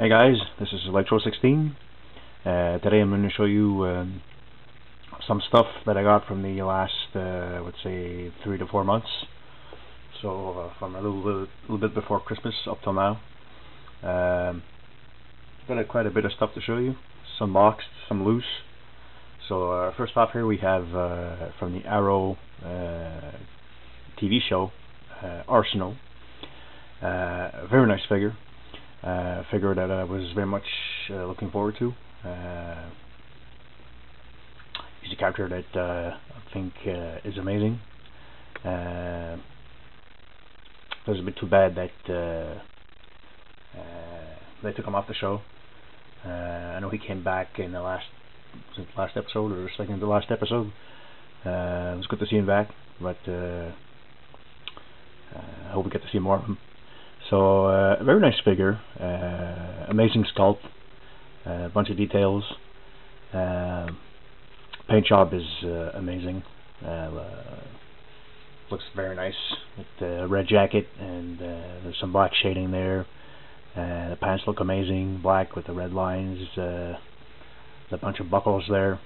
Hey guys, this is Electro16. Uh, today I'm going to show you um, some stuff that I got from the last, uh, I would say, three to four months. So uh, from a little, little, little bit before Christmas up till now. Um, got quite a bit of stuff to show you. Some boxed, some loose. So uh, first off here we have uh, from the Arrow uh, TV show, Arsenal. very nice figure uh, figure that I was very much uh, looking forward to. Uh, he's a character that uh, I think uh, is amazing. Uh, it was a bit too bad that they took him off the show. I know he came back in the last last episode or second to last episode. It was good to see him back, but I hope we get to see more of him. So uh, a very nice figure, uh, amazing sculpt, a uh, bunch of details. Uh, paint job is uh, amazing. looks very nice with the red jacket and there's some black shading there. the pants look amazing, black with the red lines. Uh, a bunch of buckles there.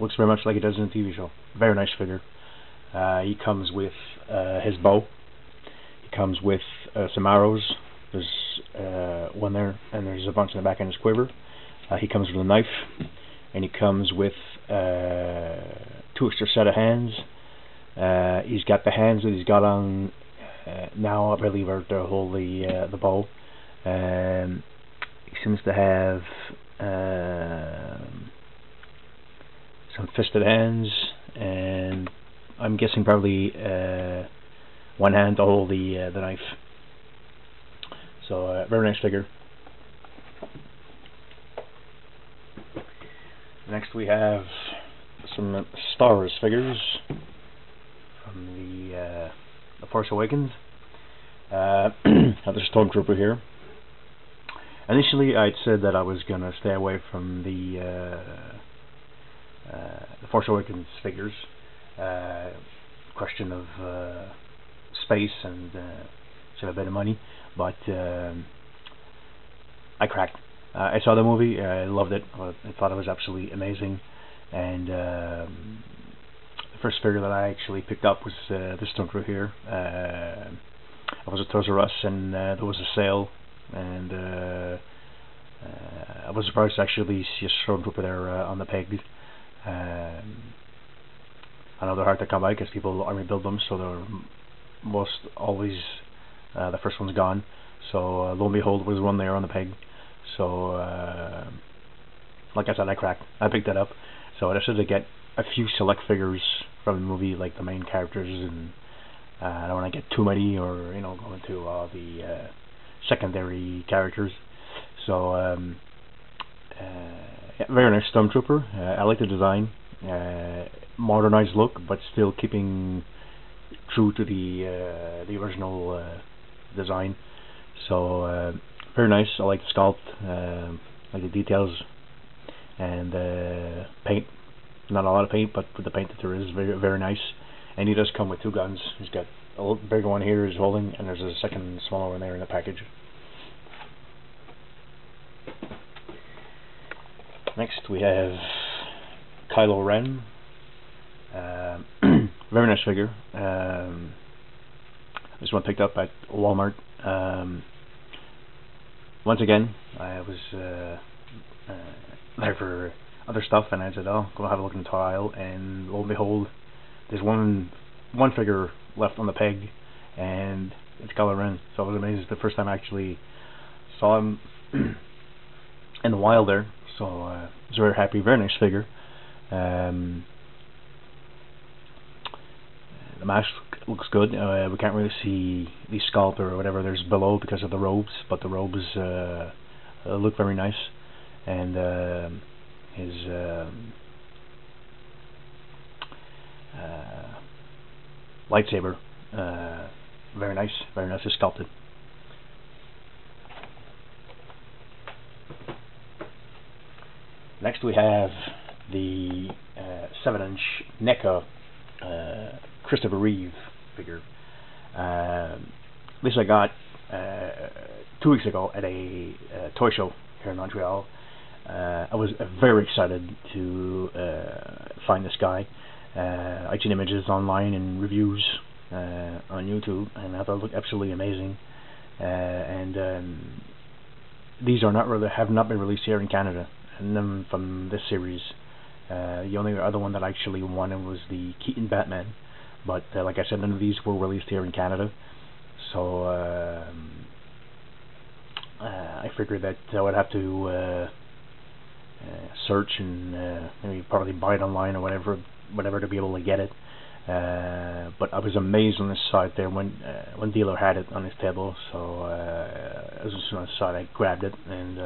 looks very much like it does in the TV show. Very nice figure. Uh, he comes with uh, his bow comes with uh, some arrows. There's uh, one there, and there's a bunch in the back end of his quiver. Uh, he comes with a knife, and he comes with uh, two extra set of hands. Uh, he's got the hands that he's got on uh, now, I believe, are to hold the the bow. Um, he seems to have um, some fisted hands, and I'm guessing probably. One hand to hold the uh, the knife. So uh, very nice figure. Next we have some Star Wars figures from the uh, the Force Awakens. Uh, another Stormtrooper here. Initially, I'd said that I was gonna stay away from the uh, uh, the Force Awakens figures. Uh, question of uh, space and uh, save a bit of money. But um, I cracked. Uh, I saw the movie. I loved it. I thought it was absolutely amazing. And um, the first figure that I actually picked up was uh, this Stormtrooper here. Uh, I was at Toys R Us and uh, there was a sale, and uh, uh, I was surprised to actually see a Stormtrooper there uh, on the peg. Um, I know they're hard to come by because people army build them, so they're most always uh, the first one's gone. So uh, lo and behold, was one there on the peg. So uh, like I said, I cracked. I picked that up. So I decided to get a few select figures from the movie, like the main characters, and uh, I don't want to get too many or you know go into all the uh, secondary characters. So um, uh, yeah, very nice Stormtrooper. Uh, I like the design, uh, modernized look, but still keeping true to the uh, the original uh, design. So uh, very nice. I like the sculpt, uh, like the details, and uh, paint. Not a lot of paint, but with the paint that there is, very very nice. And he does come with two guns. He's got a bigger one here he's holding, and there's a second smaller one there in the package. Next we have Kylo Ren. Um, Very nice figure. Um, this one picked up at Walmart. Um, once again, I was uh, uh, there for other stuff, and I said, "Oh, go have a look in the aisle." And lo and behold, there's one one figure left on the peg, and it's Kylo Ren. So I was amazed. It's the first time I actually saw him in the wild there. So uh, I was very happy. Very nice figure. Um, the mask looks good. Uh, we can't really see the sculpt or whatever there's below because of the robes, but the robes uh, uh look very nice. And uh, his um, uh, lightsaber, uh, very nice, very nicely sculpted. Next we have the 7-inch NECA Christopher Reeve figure. Uh, this I got uh, two weeks ago at a uh, toy show here in Montreal. Uh, I was very excited to uh, find this guy. Uh, I'd seen images online and reviews on YouTube, and I thought it looked absolutely amazing. And um, these are not really have not been released here in Canada, and then from this series. Uh, the only other one that I actually wanted was the Keaton Batman, but uh, like I said, none of these were released here in Canada. So um, uh, I figured that I would have to uh, uh, search and uh, maybe probably buy it online or whatever, whatever to be able to get it. Uh, but I was amazed on this site there when when dealer had it on his table. So as soon as I saw it, I grabbed it and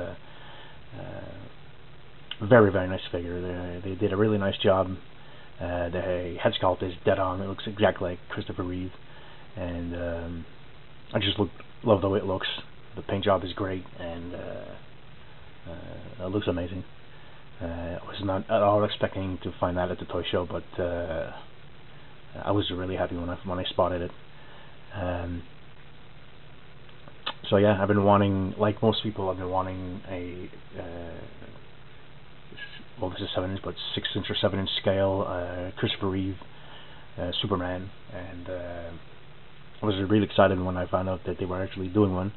very very nice figure. They they did a really nice job. Uh, the head sculpt is dead on. It looks exactly like Christopher Reeve, and um, I just look love the way it looks. The paint job is great, and uh, uh, it looks amazing. Uh, I was not at all expecting to find that at the toy show, but uh, I was really happy when I when I spotted it. Um, so yeah, I've been wanting, like most people, I've been wanting a well, this is seven inch, but six inch or seven inch scale uh, Christopher Reeve uh, Superman, and uh, I was really excited when I found out that they were actually doing one.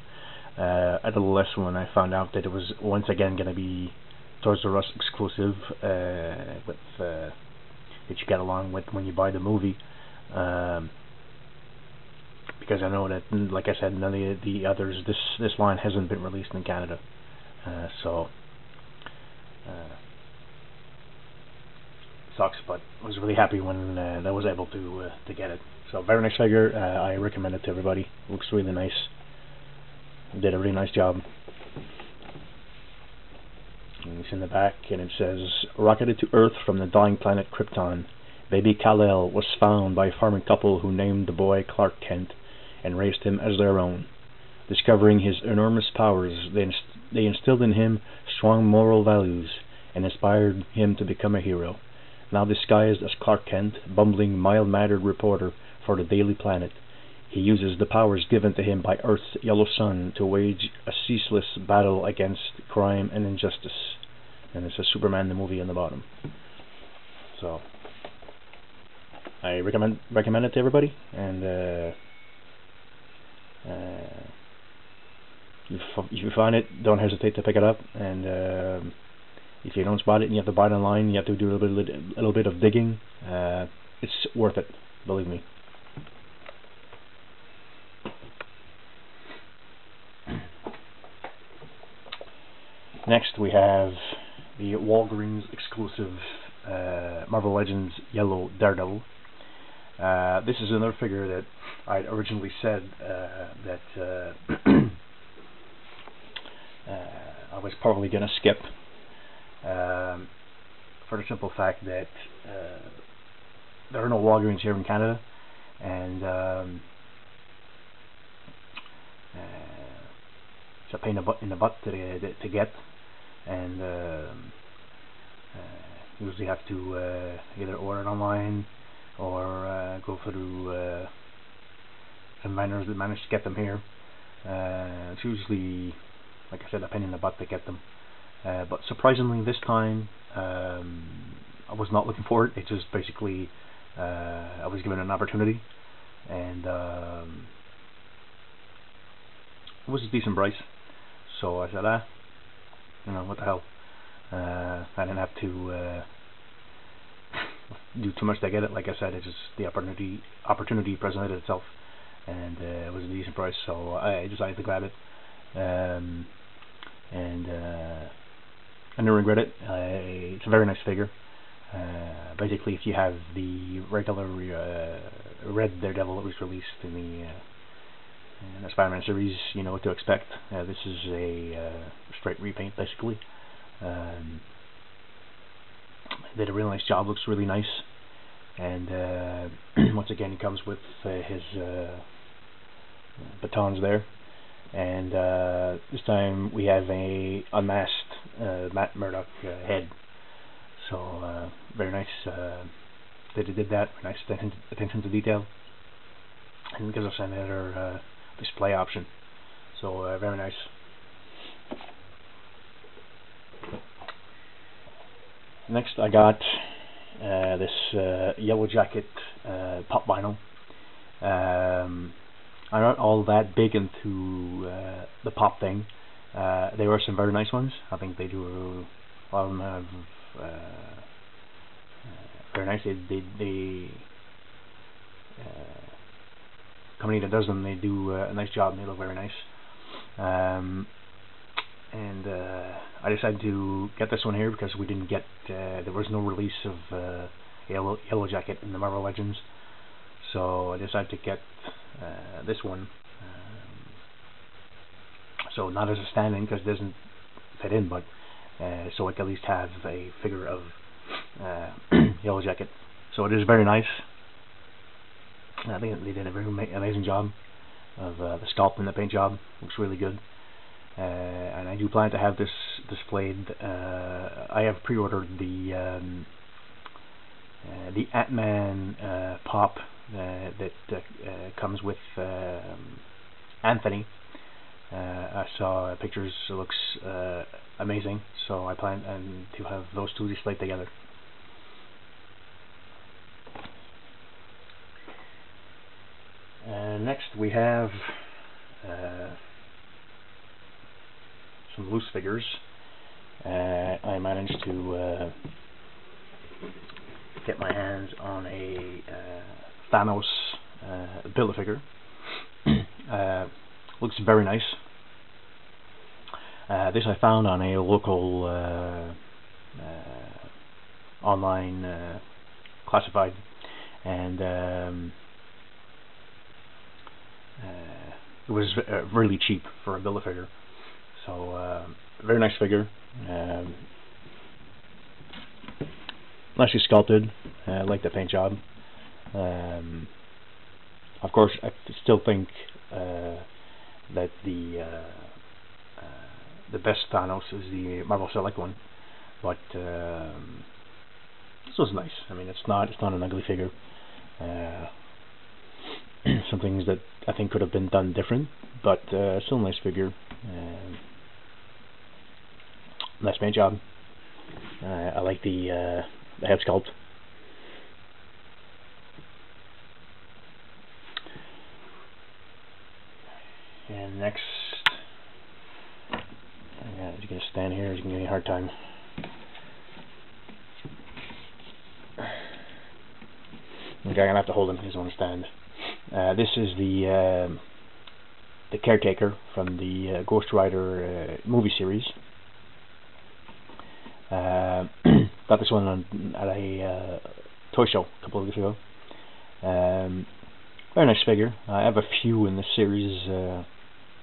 Uh, a little less when I found out that it was once again going to be Toys R Us exclusive uh, with uh, that you get along with when you buy the movie. Um, because I know that, like I said, none of the others, this this line hasn't been released in Canada, uh, so uh, sucks. But I was really happy when uh, I was able to uh, to get it. So very nice figure. Uh, I recommend it to everybody. Looks really nice. Did a really nice job. And it's in the back, and it says, rocketed to Earth from the dying planet Krypton. Baby Kal-El was found by a farming couple who named the boy Clark Kent and raised him as their own. Discovering his enormous powers, they, inst they instilled in him strong moral values and inspired him to become a hero. Now disguised as Clark Kent, bumbling, mild-mannered reporter for the Daily Planet, he uses the powers given to him by Earth's yellow sun to wage a ceaseless battle against crime and injustice. And it says Superman the movie on the bottom. So I recommend recommend it to everybody, and uh, uh, if, if you find it, don't hesitate to pick it up. And uh, if you don't spot it and you have to buy it online, you have to do a little bit a little bit of digging. Uh, it's worth it, believe me. Next, we have the Walgreens exclusive uh, Marvel Legends Yellow Daredevil. Uh, this is another figure that I would originally said uh, that uh, uh, I was probably going to skip um, for the simple fact that uh, there are no Walgreens here in Canada, and um, it's a pain in the butt to, to get and um, uh, usually have to uh, either order it online or uh, go through uh, some miners that manage to get them here. Uh, it's usually, like I said, a pain in the butt to get them. Uh, but surprisingly, this time um, I was not looking for it. It just basically uh, I was given an opportunity, and um, it was a decent price. So I said, ah, you know, what the hell. Uh, I didn't have to uh, do too much to get it. Like I said, it just the opportunity opportunity presented itself, and uh, it was a decent price, so I decided to grab it. Um, and uh, I didn't regret it. Uh, it's a very nice figure. Uh, basically, if you have the regular uh, red Daredevil that was released in the uh, the Spider-Man series, you know what to expect. Uh, this is a uh, straight repaint, basically. Um, did a really nice job. Looks really nice. And uh, once again, he comes with his batons there. And uh, this time we have a unmasked Matt Murdock head. So very nice. That they did that. Nice attention, attention to detail. And gives us another display option. So uh, very nice. Next, I got uh, this uh, Yellow Jacket uh, pop vinyl. Um, I'm not all that big into uh, the pop thing. Uh, there were some very nice ones. I think they do a lot of them have uh, very nice. They they, they uh, company that does them they do uh, a nice job and they look very nice. Um, and uh, I decided to get this one here because we didn't get there was no release of Yellow Yellow Jacket in the Marvel Legends, so I decided to get uh, this one. Um, so not as a stand-in because it doesn't fit in, but uh, so I can at least have a figure of uh, Yellow Jacket. So it is very nice. I think they did a very amazing job of uh, the sculpt and the paint job. Looks really good. Uh, and I do plan to have this displayed. Uh, I have pre-ordered the um, uh, the Ant-Man uh, pop that comes with um, Anthony. I saw pictures; it looks amazing. So I plan and to have those two displayed together. And next we have some loose figures. Uh, I managed to uh, get my hands on a uh, Thanos uh, Build-A-Figure. Uh, looks very nice. Uh, this I found on a local online classified and um, it was really cheap for a Build-A-Figure. So uh, very nice figure. Um, nicely sculpted. Uh, I like the paint job. Um, of course, I still think uh, that the uh, uh, the best Thanos is the Marvel Select one, but um, this was nice. I mean, it's not it's not an ugly figure. Uh, some things that I think could have been done different, but still a nice figure. Nice paint job. Uh, I like the uh, the head sculpt. And next, yeah, he's gonna stand here. He's gonna give me a hard time. Okay, I'm gonna have to hold him. He doesn't want to stand. Uh, this is the uh, the caretaker from the uh, Ghost Rider uh, movie series. Uh, got this one on, at a uh, toy show a couple of weeks ago. Um, very nice figure. I have a few in this series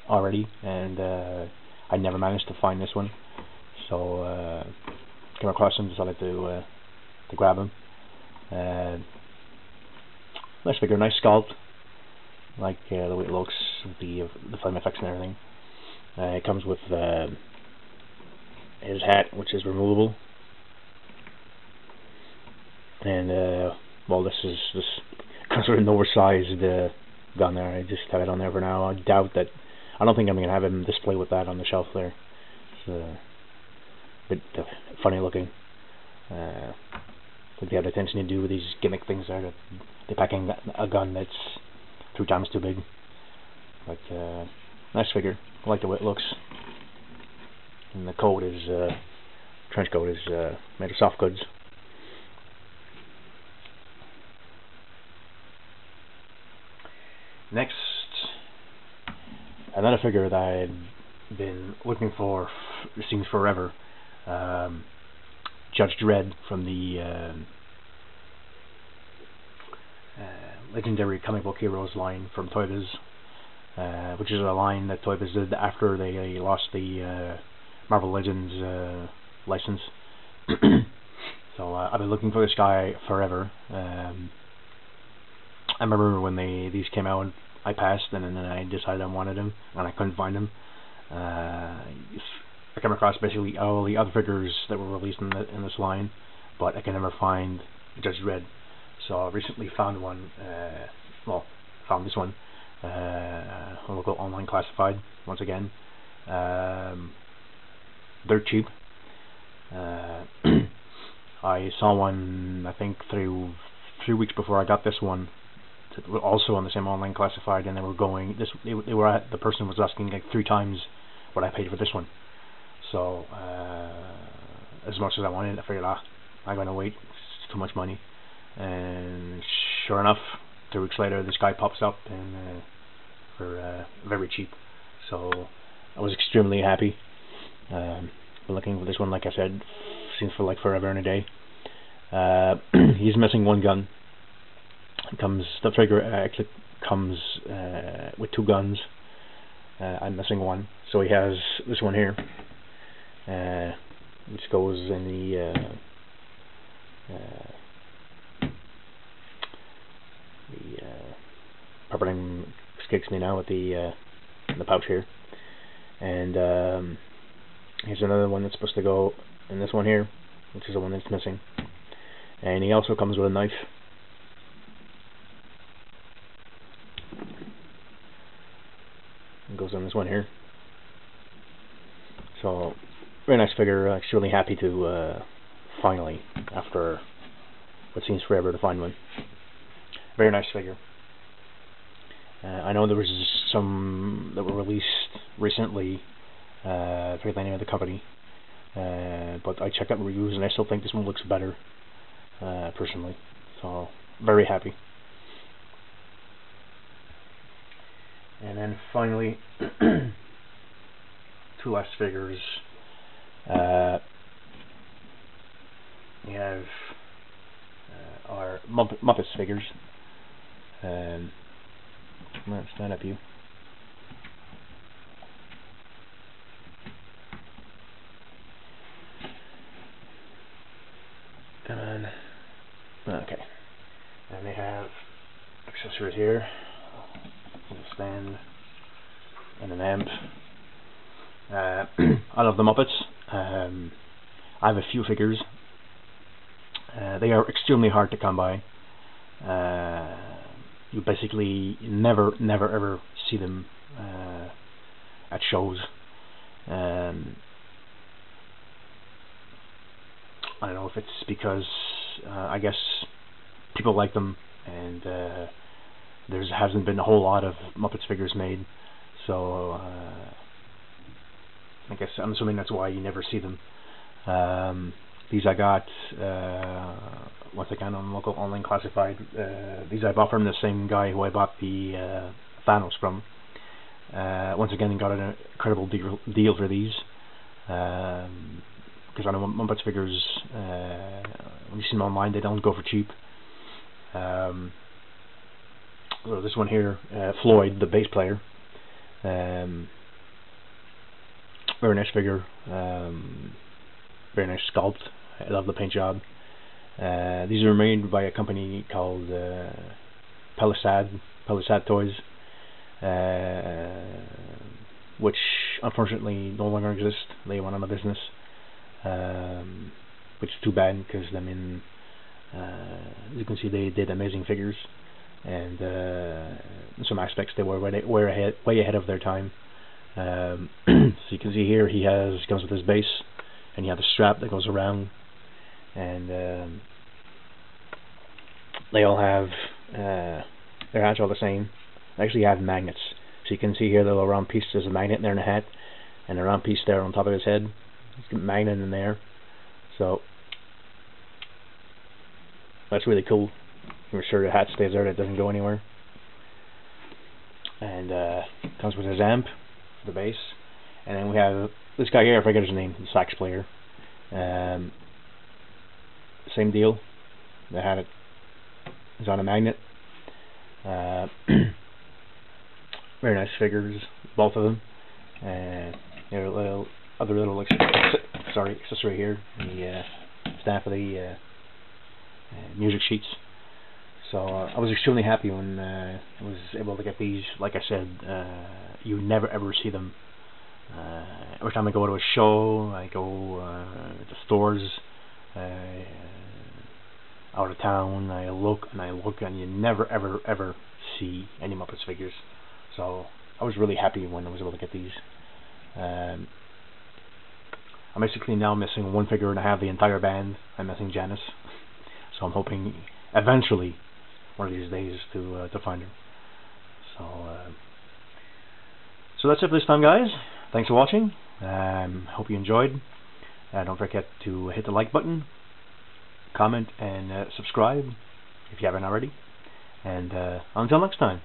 already, and uh, I never managed to find this one. So uh, came across him, decided to uh, to grab him. Uh, nice figure, nice sculpt. Like uh, the way it looks, the the flame effects and everything. Uh, it comes with uh, his hat, which is removable. And uh, well, this is this because of an oversized uh, gun there. I just have it on there for now. I doubt that. I don't think I'm gonna have him display with that on the shelf there. It's uh, a bit uh, funny looking. Uh, they have attention to do with these gimmick things there. They're packing a gun that's three times too big. But uh, nice figure. I like the way it looks and the coat is uh, trench coat is uh, made of soft goods. Next, another figure that I had been looking for, seems forever. Um, Judge Dredd from the uh, uh, legendary comic book heroes line from Toy Biz, uh, which is a line that Toy Biz did after they lost the uh, Marvel Legends uh, license. so uh, I've been looking for this guy forever. Um, I remember when they these came out, I passed, and then I decided I wanted him, and I couldn't find him. Uh, I came across basically all the other figures that were released in, the, in this line, but I can never find Judge Dredd. So I recently found one. Uh, well, found this one. uh, local online classified once again. Um, they're cheap. Uh, I saw one I think through three weeks before I got this one, also on the same online classified, and they were going. This they, they were at, the person was asking like three times what I paid for this one. So uh, as much as I wanted, I figured, ah, I'm gonna wait. It's too much money. And sure enough, two weeks later, this guy pops up and uh, for uh, very cheap. So I was extremely happy. Um, been looking for this one, like I said, seems for like forever and a day. Uh, he's missing one gun. Comes the trigger actually comes uh, with two guns. Uh, I'm missing one, so he has this one here, uh, which goes in the uh, uh, the uh, pepperling escapes me now with the uh, the pouch here, and um, here's another one that's supposed to go in this one here, which is the one that's missing, and he also comes with a knife. On this one here. So, very nice figure. Uh, extremely happy to uh, finally, after what seems forever, to find one. Very nice figure. Uh, I know there was some that were released recently. Uh, I forget the name of the company, uh, but I checked out reviews and I still think this one looks better, uh, personally. So very happy. And then finally, two last figures. Uh, we have uh, our Muppet, Muppets figures. Um, let's stand up you. Come on. Okay. And they have accessories here and an amp. Uh, I love the Muppets. Um, I have a few figures. Uh, they are extremely hard to come by. Uh, you basically never, never, ever see them uh, at shows. Um, I don't know if it's because uh, I guess people like them and uh, there hasn't been a whole lot of Muppets figures made, so uh, I guess I'm assuming that's why you never see them. Um, these I got uh, once again on local online classified. Uh, these I bought from the same guy who I bought the uh, Thanos from. Uh, once again, got an incredible deal, deal for these. Because um, I know Muppets figures, uh, when you see them online, they don't go for cheap. Um, well, this one here, uh, Floyd, the bass player. Um, very nice figure. Um, very nice sculpt. I love the paint job. Uh, these are made by a company called uh, Palisade, Palisade Toys, uh, which unfortunately no longer exist. They went out of business, um, which is too bad because I mean, uh, as you can see, they did amazing figures and uh, some aspects they were way, way ahead, way ahead of their time. Um, so you can see here he has comes with his base, and you have a strap that goes around, and um, they all have uh, their hats all the same. They actually have magnets, so you can see here the little round piece. There's a magnet there in the hat, and a round piece there on top of his head. There's a magnet in there, so that's really cool. Make sure the hat stays there, it doesn't go anywhere. And uh, comes with his amp, the bass. And then we have this guy here, I forget his name, the sax player. Um, same deal. The hat is on a magnet. Uh, very nice figures, both of them. And there are little other little sorry accessory here, the uh, staff of the uh, uh, music sheets. So uh, I was extremely happy when uh, I was able to get these. Like I said, uh, you never ever see them. Uh, every time I go to a show, I go uh, to stores, uh, out of town, I look and I look, and you never ever ever see any Muppets figures. So I was really happy when I was able to get these. Um, I'm basically now missing one figure and I have the entire band. I'm missing Janice. So I'm hoping eventually, one of these days, to uh, to find her. So uh, so that's it for this time, guys. Thanks for watching. Um, hope you enjoyed. Uh, don't forget to hit the like button, comment, and uh, subscribe if you haven't already. And uh, until next time.